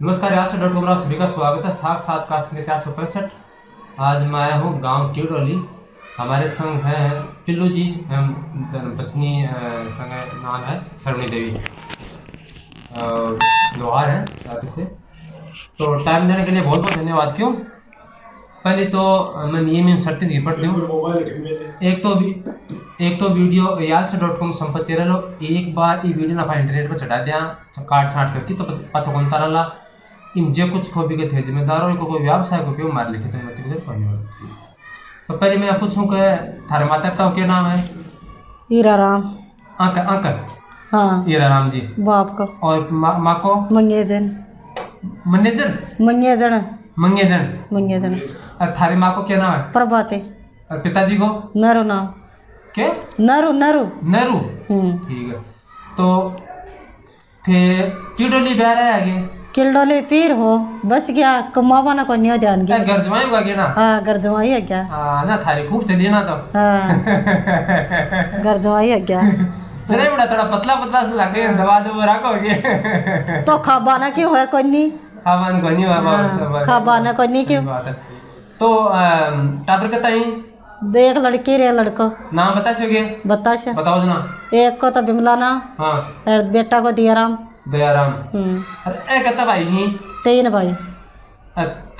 नमस्कार से dot com सभी का स्वागत है सात सात का चार सौ पैंसठ। आज मैं आया हूँ गाँव टिडोली हमारे संग हैं पिल्लू जी पत्नी संग नाम है सरवणी देवी। लोहार हैं साथ से। तो टाइम देने के लिए बहुत बहुत धन्यवाद, क्यों? पहले तो मैं नियम शर्तें पढ़ती हूँ। एक तो एक तो वीडियो याद से डॉट कॉम संपत्ति रह लो। एक बार ये वीडियो ना इंटरनेट पर चढ़ा दिया तो काट छाट करके तो पता कौन तारा ला। इन जे कुछ खो भी के थे जिम्मेदार हो इनको कोई व्यवसाय को क्यों मार लिखे? तो मत भी पढ़ने वाले तो पहले मैं पूछूँ कि थारे माता पिता क्या नाम है? हीरा राम अंकल अंकल हाँ। हीरा राम जी। बाप को। और माँ माँ को मंगेजन? मन्नेजन मंगेजन। मंगेजन। मंगेजन। और थारी माँ को क्या नाम है? प्रभाते। और पिताजी को? नरु नाम। क्या नरु नरु। नरू। हम्म। ठीक है। तो थे टिडोली ब्याह रहे आगे? किलडोले पीर हो बस गया कमावा ना को न्यो ध्यान गया। घर जमाई होगा क्या ना? हाँ घर जमाई है क्या? हाँ ना थारी खूब चली ना तो। हाँ। घर जमाई है क्या? चले बड़ा थोड़ा पतला पतला सा लगे दवा दवा रखोगे तो खाबाना क्यों है कोई नहीं? हवन को नहीं बाबा हाँ, खाबाना कोई नहीं क्यों? तो टाबर कहता ही? देख लड़की रे लड़को। नाम बता सोगे बता बताओ जना एक को तो बिमला ना हाँ। और बेटा को दिया राम। दयाराम। हम्म। अरे ए कहता भाई ही? तीन भाई।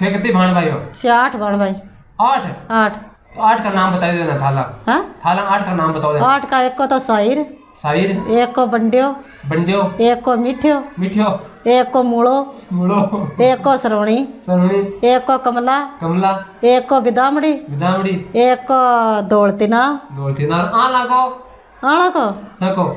थे कितने भाण भाई हो? आठ भाण भाई। आठ? आठ। तो आठ का नाम बता देना थाला। हाँ? थाला आठ का नाम बताओ देना। आठ का एक को तो शाहिर साहिर? एक को बंडियो। बंडियो? एक को मिठियो। मिठियो? एक को मूड़ो। मुड़ो। एक को श्रवणी सरुणी एक को कमला। कमला? एक को बिदामड़ी। विदामड़ी एक को दौड़तीना दौड़ती नार आ लागो आना को सको।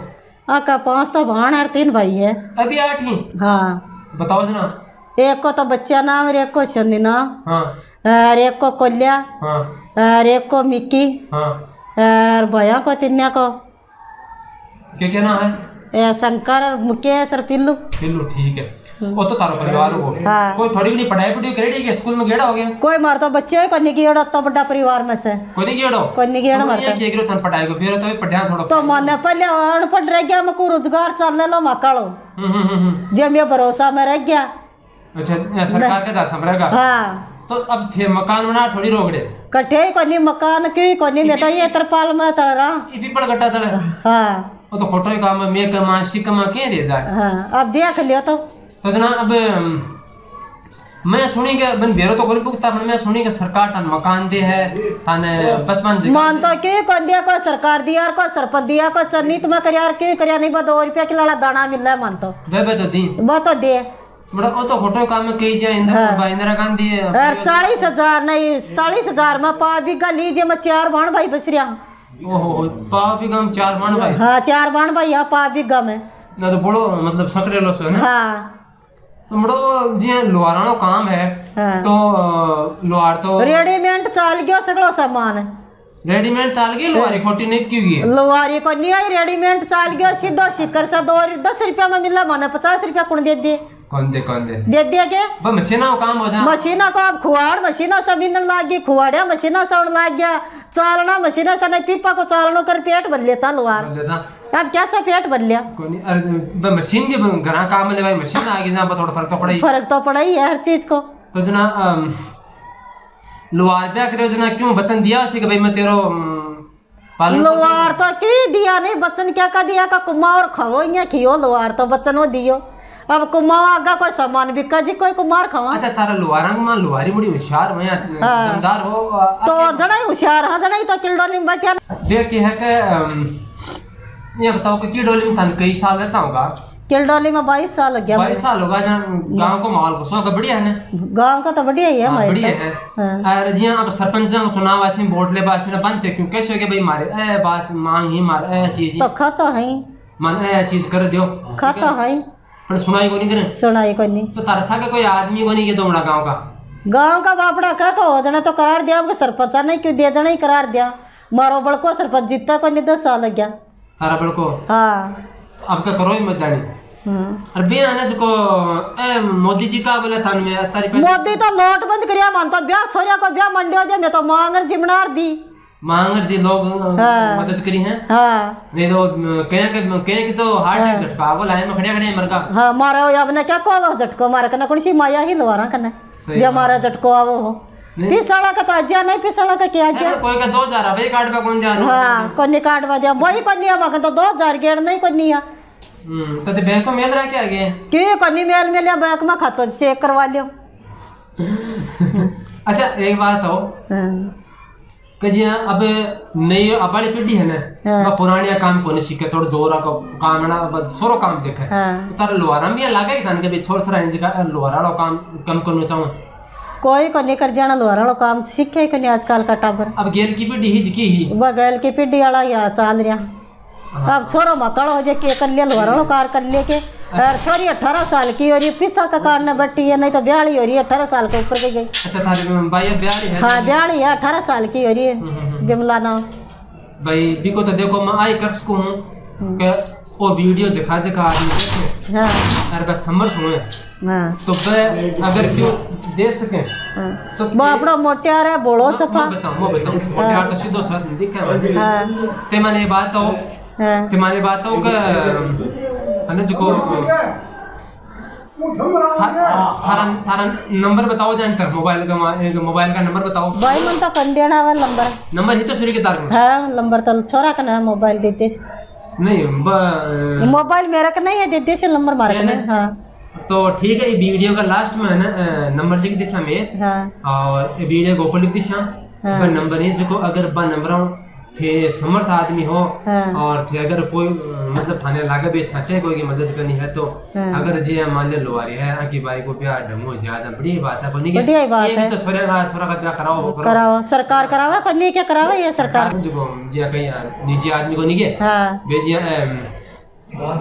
आका पाँच तो भाण और तीन भाई है। अभी आठ ही। हाँ। बताओ जना एक को तो बच्चा नाम और एक को शनि नाम। हाँ। और एक को कोल्या। हाँ। और एक को मिक्की हाँ। और भैया को तिन्या को। क्या क्या नाम है? शंकर और मुकेश और पिल्लू। पिल्लू ठीक है। वो तो तारो परिवार हो हाँ। कोई थोड़ी भी नहीं पढ़ाई पढ़ी करेगी कि स्कूल में गेड़ा हो गया? कोई मार तो बच्चे को नहीं किया तो बड़ा परिवार में से। कोई नहीं गेड़ो कोई नहीं किया मारता ये क्या तन पढ़ाई को फिर तो पढ़िया थोड़ा। तो माने पहले अनपढ़ रह गया मैं को रोज़गार चलने लो मकालो हम्म हम्म हम्म, हम्म। जे मैं भरोसा में रह गया। अच्छा सरकार का जा समरेगा हाँ। तो अब थे मकान बना थोड़ी रोक दे कठे कोनी मकान की कोनी में तो ये तरपाल में तरा ये भी पड़ गट्टा तड़े। हाँ। वो तो खोटो ही काम है मैं कमा शी कमा के दे जाए। हाँ अब देख लियो तो। तो जना अब मैं सुनी के बन बेरो तो कोई पुगता पर मैं सुनी के सरकार तन मकान दे है तने बस बन जगह मान तो की कौन दिया को सरकार दिया और को सरपंच दिया को चन्नी तुम्हें करिया और क्यों करिया नहीं बा दो रुपया की लड़ा दाना मिल रहा है मान तो। बे बे तो दी। वो तो दे। बड़ा वो तो खोटो काम में कही जाए इंदिरा इंदिरा गांधी है और चालीस हज़ार नहीं चालीस हज़ार में पा बीघा लीजिए मैं चार बाण भाई बस रहा ओहो पा भी गम चार मान भाई। हाँ चार बाण भाई बीघा में ना तो बड़ो मतलब सकड़े लो सो ना? हाँ। तो बड़ो जी लोहारानो काम है हाँ। तो लोहार तो रेडीमेड चाल गयो सगळो सामान। रेडीमेड चाल गई लोहारी खोटी नहीं क्यों गई लोहारी को नहीं आई रेडीमेड चाल गयो सीधो शिकर से दो दस रुपया में मिला माने पचास रुपया कुण दे दे कौन दे दे दे दिया के? बस मशीना काम हो जा। मशीना को अब खुआड़ मशीना से मिलने लाग गई मशीना लाग गया चालना मशीना पीपा को चालनो कर पेट भर लेता लोहार। अब कैसे पेट भर लिया? अरे मशीन के घना काम ले भाई मशीन आ गई थोड़ा फ़र्क तो पड़ा। ही फ़र्क तो पड़ा ही है हर चीज़ को। तो जना लोहार पे करे जना क्यों वचन दिया उसी के भाई मैं तेरो लोहार तो की दिया नहीं बच्चन क्या का दिया का कुमा और खाओ यहाँ खियो लोहार तो बच्चन वो दियो। अब कुमा आगा कोई सामान बिका जी कोई कुमार खावा अच्छा तारा लोहारा के मान लोहारी बड़ी होशियार मैं। दमदार हो तो जड़ाई होशियार हाँ जड़ाई तो किलडोली में बैठा देख के है कि ये बताओ कि की डोली में थाने कई साल रहता होगा किलडोली में बाईस साल लग गया बाईस साल होगा जहाँ गाँव को माहौल खुशो का बढ़िया है ना गाँव का तो बढ़िया ही है हाँ, बढ़िया। है हाँ। और जी अब सरपंच का चुनाव ऐसे वोट ले बासी ना बनते क्यों कैसे हो गए भाई मारे ए बात मांग ही मार ए चीज़ तो खा तो है मन ए चीज़ कर दियो खा तो ही, पर सुनाई को नहीं सुनाई कोई तो तारसा का कोई आदमी को के तुम्हारा गाँव का? गाँव का बापड़ा क्या कहो जना तो करार दिया हमको सरपंच नहीं क्यों दिया? जना ही करार दिया। मारो बड़को सरपंच जीता को नहीं दस साल गया तारा बड़ हाँ। अब का करो ही मत हम्म। और बे आने जो ए मोदी जी का बोले थान में तारी मोदी तो नोट बंद करिया मानता ब्याह छोरिया को ब्याह मंडियो जे मैं तो मांगर जिमनार दी। मांगर दी लोग हाँ। मदद करी हैं। हाँ। नहीं तो कहे के कहे कि तो हार्ट अटैक झटका को लाइन में खड़े खड़े मर का हाँ मारे हो अब ने क्या को झटको मारे कना कौन सी माया ही लवारा कना जो मारा झटको आवो हो। पिसड़ा का तो अज्जा नहीं पिसड़ा का क्या अज्जा कोई का दो हज़ार रुपये कार्ड पे कौन जा रहा हाँ? कोनी काटवा दिया वही कोनी अब तो दो हज़ार गेड़ नहीं कोनी है। हम्म तो बैंक में मिल रहा क्या आगे? कि कोनी मेल में लिया बैंक में खाता चेक करवा लियो। अच्छा एक बात हो। हाँ। कि जी अब नई अब वाली पीढ़ी है ना हाँ। वह पुरानिया काम को नहीं सीखे थोड़ा जोरा का काम है ना अब सोरो काम देखे हाँ तारा लोहारा में लागे कि थाने के भी छोड़ छोड़ा जगह लोहारा वाला काम कम करना चाहूँ कोई कोनी कर जाना लोहारा वाला काम सीखे कोनी आजकल का टाबर अब गेल की पीढ़ी हिज की ही बगैल की पीढ़ी वाला यहाँ चाल रहा अब छोरो मकड़ हो जाए के कर लिया लोहारा वाला कार कर लिए के और छोरी अठारह साल की और ये पिसा का काटने बैठी है नहीं तो ब्याली हो रही है अठारह साल के ऊपर की गई। अच्छा है। हाँ ब्याली है अठारह साल की हो रही है। बिमला नाम भाई बिको तो देखो मैं आई कर सकूँ? हूँ वो वीडियो दिखा दिखा आदमी देखे। हाँ। अरे बस समर्थ हुए हाँ? तो वह अगर क्यों दे सके? हाँ। तो वो अपना मोटियार है बोलो सफ़ा। मैं बताऊँ मैं बताऊँ मोटे हाथ तो सीधो साथ दिखे हाँ ते माने बात हो हाँ। ते माने बात हो कि अने जो को थारा थारा नंबर बताओ जानते मोबाइल का मोबाइल का नंबर बताओ। भाई मन तो नंबर नंबर ही तो सूर्य के तार में। हाँ नंबर तो छोरा का ना मोबाइल देते नहीं मोबाइल मेरा का नहीं है देते से नंबर मारा का हाँ। तो ठीक है ये वीडियो का लास्ट में है ना नंबर लिख दिशा में। हाँ। और ये वीडियो को ऊपर लिख दिशा हाँ। नंबर है जो अगर बा नंबर थे समर्थ आदमी हो हाँ। और थे अगर कोई मतलब थाने लागे भी सच्चे कोई की मदद करनी है तो हाँ। अगर जी मान ले लोहारी है आकी बाई को ब्याह ढंगो ज़्यादा बड़ी बात है बनी बढ़िया बात है। तो छोरे का छोरा का ब्याह कराओ करो। कराओ सरकार करावा को नहीं क्या करावा ये सरकार? जो को जी कहीं निजी आदमी को? नहीं के हाँ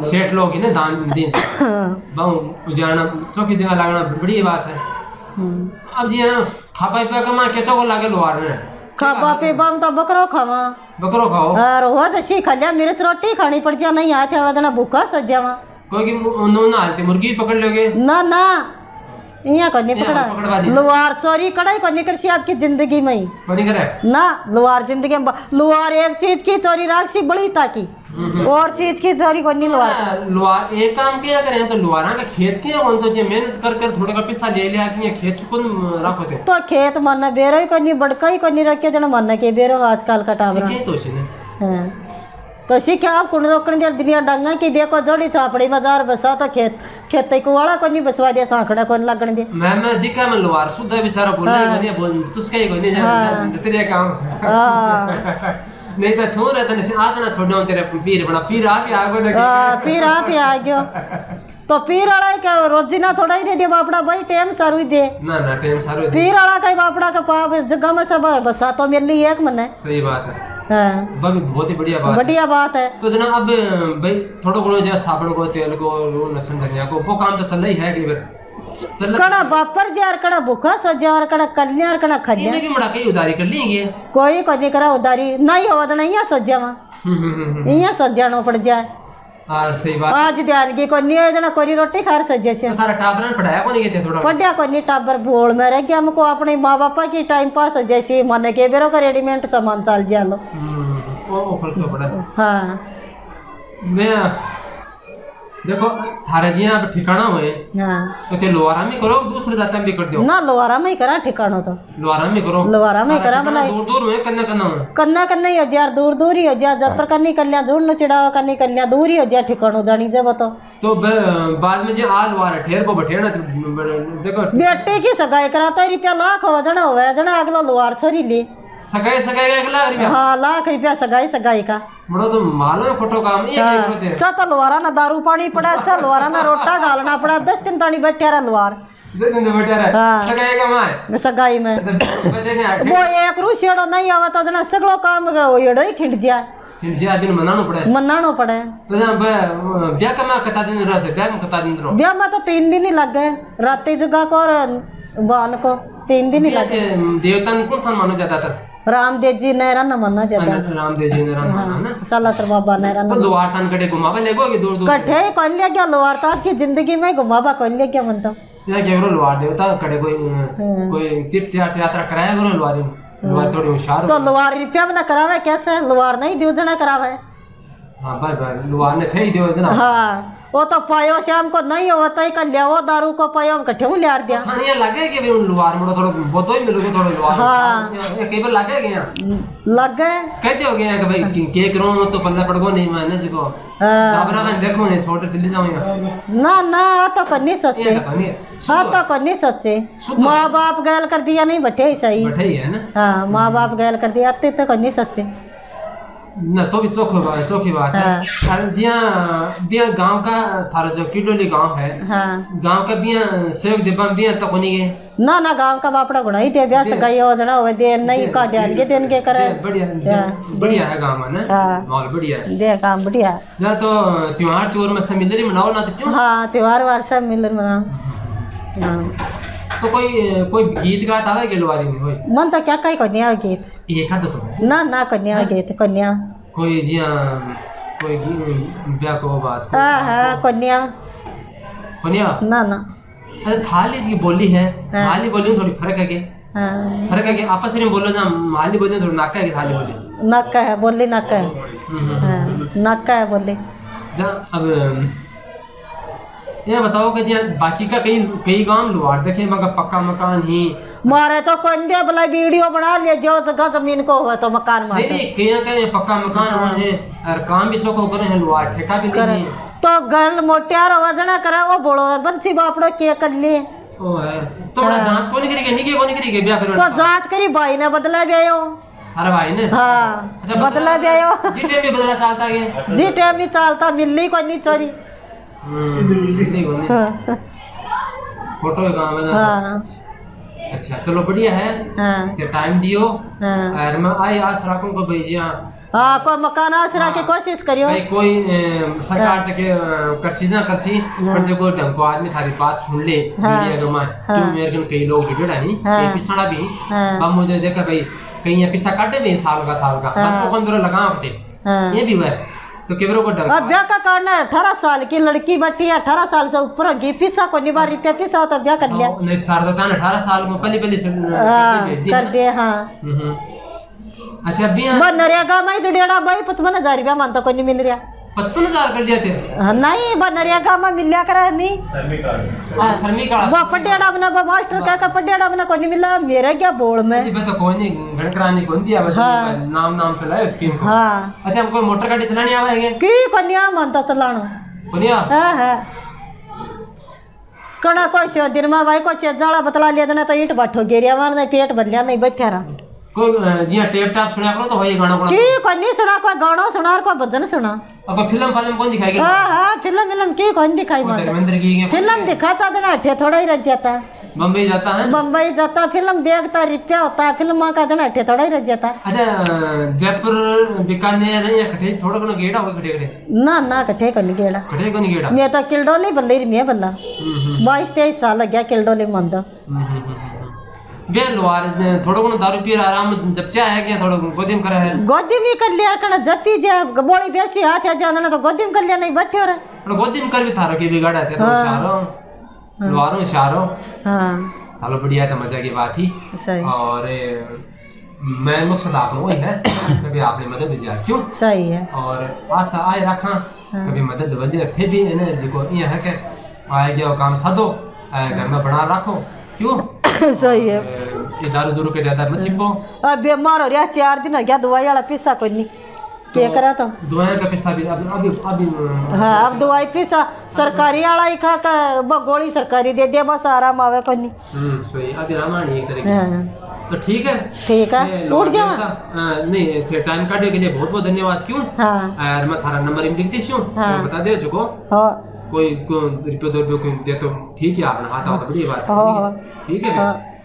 सेठ लोग ही ना दान दिन हाँ। बहु जाना चौकी जगह लागना बड़ी बात है। हम्म। अब जी हाँ खापा पे कमा के चौको लागे लोहार ने खावा पीवा में तो बकरो खावा। बकरो खाओ? और रोज सीख लिया मिर्च रोटी खानी पड़ जा नहीं आते वदना भूखा सज जावा कोई की उन्होंने हालते मुर्गी पकड़ लोगे ना ना। इया को नहीं। पकड़ा। लुहार चोरी कड़ाई को नहीं कर सी आपकी ज़िंदगी में? ही ना लुहार ज़िंदगी में लुहार एक चीज़ की चोरी राख सी बड़ी ताकि। और चीज़ की चोरी को नहीं लुहार लोहार एक काम क्या करें तो लोहारा का खेत के कौन तो जे मेहनत कर कर थोड़े का पैसा ले लिया कि खेत कौन रखो थे तो खेत मन बेरो ही को नहीं बड़का ही को नहीं रखे जन मन के बेरो आजकल का टावरा। सीखे तो इसी ने। हाँ। तो सीखे आप कुण रोकण दिया दुनिया डंगा की देखो जोड़ी छापड़ी बाज़ार बसा तो खेत खेत को वाला को नहीं बसवा दिया सांखड़ा को नहीं लगन दिया। मैं मैं दिखा मैं शुद्ध है बेचारा बोल है बोल तुसका ही कोई नहीं जाना दूसरे काम। हाँ। नहीं तो छोड़ रहे थे आज ना छोड़ो तेरे पीर बना पीर आ भी आगो देखे। हाँ, फिर आप ही आ गयो। तो पीर वाला का रोजीना थोड़ा ही दे दिया बापड़ा भाई टाइम सारू दे। ना ना टाइम सारो है। पीर वाला का ही बापड़ा का पाप जगह में सब बसा तो मेरे लिए एक मन है सही बात है। हाँ। बहुत ही बढ़िया बात है। बढ़िया बात है। तो जना अब भाई थोड़ा घणो जो साबुन को तेल को लहसुन धनिया को वो काम तो चल रही है कि चल कड़ा बापर जार कड़ा भूखा सजार कड़ा कल्याण कड़ा खल्या इन्हें की मड़ा कई उधारी कर लेंगे कोई को नहीं करा उधारी। नहीं हो तो नहीं यहाँ हम्म, हम्म, हम्म, हम्म। यहाँ सज्जानो पड़ जाए। हाँ सही बात। आज ध्यान की को नहीं जना कोरी रोटी खार सज्जे से। तो थारा टाबरन पढ़ाया को नहीं कहते थोड़ा पढ़िया को नहीं टाबर भोल में रह गया। हमको अपने माँ बापा की टाइम पास हो जैसे मन के बेरो का रेडीमेड सामान चाल जा लो। हम्म, ओ ओ फ़र्क तो पड़ा। हाँ। मैं देखो थारे जी अब ठिकाना हुए हाँ। तो ते लोहारा में करो दूसरे जाता में भी कर दो ना लोहारा में ही करा ठिकानो तो। लोहारा में करो। लोहारा में करा ठिकाना दूर दूर हुए करना करना हुए। कन्ना कन्ना ही हो जा दूर दूर ही हो जा जब पर कन्नी कन्या झूठ चिड़ावा कन्नी कन्या दूर ही हो जा ठिकानो जानी जब तो। तो बाद में जो आ लोहारा ठेर को बैठे ना तो देखो। बेटे की सगाई कराता रुपया लाख हो जना हो जना अगला लोहार छोरी ली। सगाई सगाई का अगला रुपया। हाँ लाख रुपया सगाई सगाई का। बड़ो तो फ़ोटो काम एक एक हाँ, तो ना दारू पानी पड़ा सा लोहारा ना रोटा घालना पड़ा दस दिन तानी बैठे रहा लोहार। दे दिन बैठे रहे। हाँ। सगाई का माए सगाई में। वो एक रूसियड़ो नहीं आवा तो जना सगलो काम येड़ो ही खिंड जा फिर दिन मनानो पड़े। मनानो पड़े। तो जहाँ ब्याह का मैं कता दिन रहते? ब्याह में कता दिन रहो? ब्याह में तो तीन दिन ही लग गए। राती जुगा को और बान को। तीन दिन ही ब्याह देवता कौन सा मानो जाता रामदेव जी नहरा न माना जाता रामदेव जी ने राम माना ना? साला सर बाबा नहरा तो न लोहार थान कटे घुमावे ले गोगे दूर दूर कट्ठे कौन लिया क्या लोहार आपकी ज़िंदगी में घुमाबा कौन क्या बनता यहाँ क्या करो लोहार देवता कटे कोई कोई तीर्थ यात्रा यात्रा कराया करो लोहारी में? थोड़ी होशियार तो हो रुपया में ना करावे कैसे? लुहार नहीं दूधना करावे। हाँ भाई भाई लुहार ने थे ही दियो ना हाँ। वो तो पायो शाम को नहीं हो तो कल लियाओ दारू को पायो हम कट्ठे में लियार दिया। खाने लगे कि भी उन लुहार में थोड़ा बहुत तो ही मिलोगे थोड़ा लुहार। हाँ। ये कई बार लगे गए यहाँ लग। कहते हो गए कि भाई के- केक रो तो पल्ला पड़ गो नहीं मैंने जिको हाँ। दाबरा में देखो नहीं छोटे चली जाऊँ यहाँ ना ना तो कर नहीं सोचे। ये तो हाँ तो कर नहीं सोचे। माँ बाप गैल कर दिया नहीं बैठे सही। बैठे ही है ना? हाँ माँ बाप गैल कर दिया अत्ते तो कर नहीं सोचे। ना तो भी चौखी बात चौखी बात है हाँ। और जिया बिया गाँव का थारा जो किडोली गाँव है हाँ गाँव का बिया सहयोग दिबा बिया तो कोनी गए ना ना गाँव का बापड़ा गुणा ही दे ब्यास गई हो जना हो दे नहीं का ध्यान के दिन के करे बढ़िया बढ़िया है गाँव में ना हाँ। माहौल बढ़िया है दे काम बढ़िया या तो त्योहार त्योहार में सब मिलरी मनाओ ना तो क्यों हाँ त्योहार वार सब मिल मना हाँ तो कोई कोई गीत गात आवे गेलवारी में कोई? मन तो क्या कहीं कन्या गीत? एक आध तो ना ना कन्या गीत कन्या। कोई जिया कोई गी- ब्याह को बात हाँ। हाँ कन्या। कोनिया? ना ना। अरे थाली की बोली है। हाँ। माली बोली में थोड़ी फ़र्क है के हाँ। फ़र्क है के आपस में बोलो ना माली बोली थोड़ी नाका है थाली बोली? नक्का है बोली नक्का है। हम्म, हम्म। हाँ है बोली। जा अब ये बताओ कि जिया बाकी का कई कई गाँव लुहार देखे मगर पक्का मकान ही। मारे तो कन्या बोला वीडियो बना लिया जो जगह ज़मीन को हुआ तो मकान मार नहीं कहीं कहीं पक्का मकान हाँ। हैं और काम भी चौको करे हैं लुहार ठेका भी करे। नहीं है तो गल मोटियार वजना करे वो बोलो बंसी बापड़ो के कर लिए? ओ है। तो बड़ा जाँच कौन करेगी नहीं के कौन करेगी ब्याह तो जाँच करी भाई ने बदला भी आयो। अरे भाई ने? हाँ अच्छा बदला भी आयो। जीटे भी बदला चालता है जी टाइम ही चालता मिलनी को नहीं चोरी हाँ फ़ोटो है काम है हाँ। अच्छा चलो बढ़िया है। हाँ। टाइम दियो? हाँ। और मैं आई को जी हाँ। कोई मकान आसरा की कोशिश करियो। भाई कोई सरकार तक करसी ना करसी पर जो कोई ढंग को आदमी थारी बात सुन ले। मीडिया के माँ। क्यों मेरे कन कई लोग जुड़े नहीं। कई पिछड़ा भी। हाँ। अब मुझे देखा भाई कहीं पिसा काटे भी साल का साल का। तो कौन लगा फटे। हाँ। ये भी हुआ तो केवरो को डर अब ब्याह का कारण है अठारह साल की लड़की बैठी है अठारह साल से ऊपर होगी पिसा को निभा रुपया पिसा तो ब्याह कर लिया। हाँ, नहीं थार तो अठारह साल को पहले पहले से हाँ कर दे हाँ। हम्म। अच्छा अभी वो बस नरेगा में जुड़ेड़ा भाई पचपन हज़ार रुपया मानता कोई नहीं मिल रहा। पचपन हज़ार कर दिया थे हाँ, नहीं बस नरेगा में मिल लिया करा नहीं। हाँ, शर्मी का वो पटियाड़ा बना वो मास्टर का का पटियाड़ा बना कोई नहीं मिला मेरा क्या बोल में? जी, तो कोई नहीं घर कराने कौन दिया बस हाँ। नाम नाम चलाए स्कीम को? हाँ। अच्छा हमको मोटर गाड़ी चलानी आवेगी की कन्या मानता चलाना। बोलिया हाँ हाँ। कणा कोई सो दिन में भाई को चेजाड़ा बतला लिया देना तो ईट बाठो गिरिया मारने पेट बदलिया नहीं बैठा रहा। कोई अ, जी टेप टाप सुना करो तो वही गाना गुना की कोई नहीं सुना कोई गाना सुना और कोई भजन सुना अब फ़िल्म फ़िल्म कौन दिखाएगी? हाँ हाँ फ़िल्म फ़िल्म की कौन दिखाई माता? धर्मेंद्र की फ़िल्म दिखाता देना अठे थोड़ा ही रह जाता। बम्बई जाता है? बम्बई जाता फ़िल्म देखता रुपया होता है फ़िल्म का देना अठे थोड़ा ही रह जाता। अच्छा जयपुर बीकानेर या कठे थोड़ा कोनो गेड़ा हो कठे कठे? ना ना कठे को नहीं गेड़ा। कठे गेड़ा? मैं तो किलडोली बल्ली मैं बल्ला। हम्म, हम्म, बाईस तेईस साल लग गया किलडोली मंद। बे लोहार ज- थोड़ा कोनो दारू पी आराम जपचा है क्या थोड़ा गोदिम करा है गोदी भी कर लिया कण जपी जे बोली बेसी हाथ है जाना तो गोदी में कर लिया नहीं बैठे रहे थोड़ा गोदिम कर भी थारो के बिगाड़ा थे तो। शारो लोहारो शारो हाँ चलो बढ़िया तो मज़ा की बात ही सही और मैं मकसद आपने वही है कभी आपने मदद दिया क्यों सही है और आशा आए रखा कभी मदद बंदी रखे भी है ना जिको ये है कि आए गया काम साधो घर में बना रखो क्यों? सही है। ये दारू दूरू के ज़्यादा मत चिपको अब बीमार हो रहा चार दिन हो गया दवाई वाला पीसा कोई नहीं क्या करा तो। दुआएँ का पैसा भी अभी अभी अभी हाँ अब दवाई पीसा। सरकारी वाला ही खा का गोली सरकारी दे दिया बस आराम आवे कोई नहीं हम्म सही अभी रामायण एक तरीके हाँ। तो ठीक है। ठीक है। उठ देवता, नहीं थे टाइम काटने के लिए बहुत बहुत धन्यवाद। क्यों? हाँ। मैं थारा नंबर लिख दी हूँ। हाँ। बता दे चुको हो। कोई को रुपये दो रुपये कोई दे तो ठीक है आपने हाथ आओ तो बड़ी बात है। हाँ। ठीक है हाँ।